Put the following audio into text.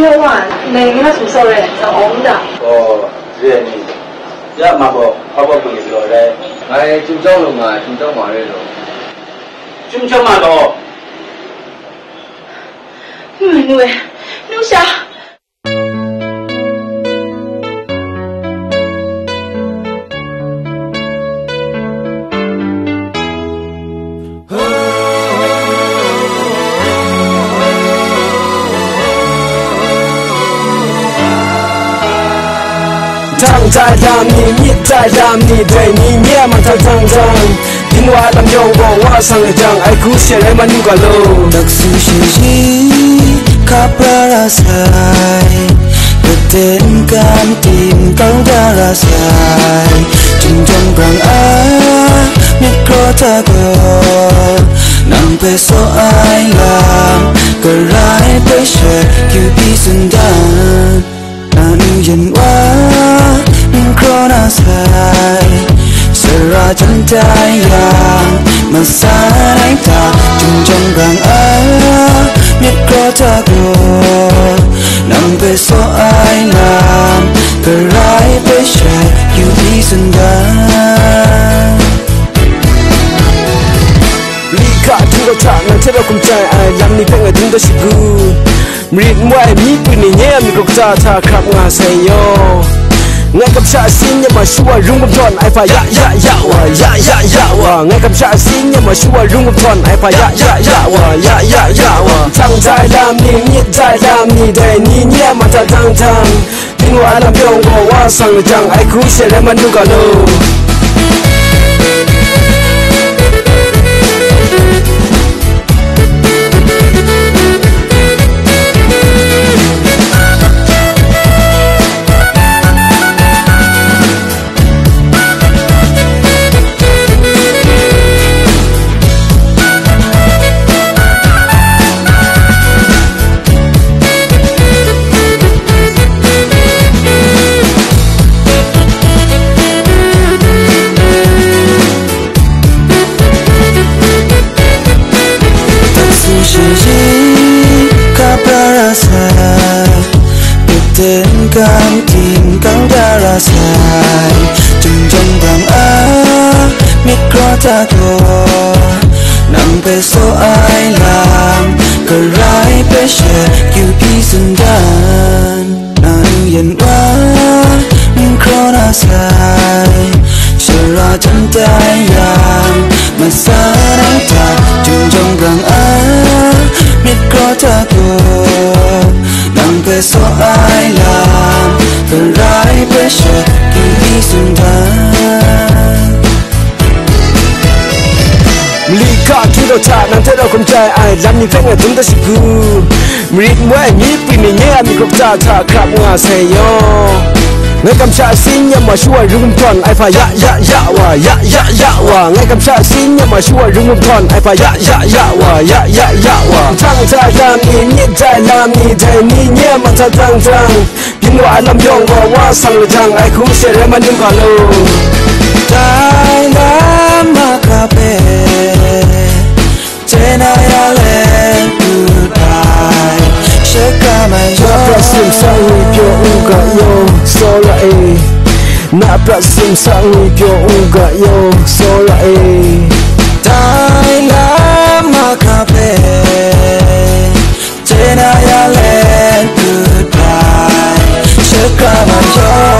月晚နေငါဆိုဆိုရဲအောင်တာ ဟောရည်နေရမှာပေါ့ဟောပေါ့ပြီပြောတယ် ငါလည်းကျူကြောင်းလုံးမှာကျူကြောင်းပါလေတော့ ကျွန်းချ thang cha đam ni ni cha đam ni dai ni nghe mà thang thang thang in wa làm nhau bỏ hoa sang là chẳng ai cứ sẽ lấy mà nu cả lô đặc su shi shi kapara sai tên can tìm tăng ra ra sai chung chân bằng á micro ta gọi nằm về số ai làm cờ rái tới sẽ kêu đi dừng đàn quá bế share You be sun dan Nanu yin wa Micro na sai Sera chân tay yang Mà xa đánh ta Trình trong ràng á Micro ta gò Nằm về số ai làm Cờ rái bế share You be sun dan li ka tu da cha nan che da kum chai ai lam ni peng dung da shi gu mrit mwai, mi pu ni nye mi ko cha cha khap nga sai yo Nghe cầm cha xin nhưng mà xua rung cầm tròn, ai phải ya ya ya wa ya ya ya wa Nghe cầm cha xin nhưng mà xua rung cầm tròn, ai phải ya ya ya wa ya ya ya wa Thằng trai làm ni nhất trai làm ni để ni nhẹ mà ta thang thang. Tin hoa làm yong của hoa sang chẳng ai cứu sẽ để mà nu cả lo kan cam kang dara sai Chừng trong vàng a mikro ta gò nam về số ai làm, Cờ rai pe she You be sun dan Nanu yen wa mikro na sai. Sera chân tay yang Mà xa đánh ta Chừng trong vàng á Micro ta gò Nằm về số ai làm Cờ rái bế share You be sun dan Mlika kiro cha nan te kum chai ai lam ni peng dung da shi gu Mrit mwai mi pu ni nye mi ko cha cha khap nga sai yo ngay cầm cha xin nhưng mà shua rung tròn ai phải ya ya ya wa ya ya ya wa ngay cầm cha xin nhưng mà shua rung tròn ai phải ya ya ya wa ya ya ya wa Trăng cha lam ni ni cha lam ni de ni mà ma cha trăng thang bin wa làm dòng wa wa sang trăng ai khu sẽ ra mà nhưng còn lâu sola e na prasim sang yo uga yo sola e tai la makabe tena ya len goodbye chekama yo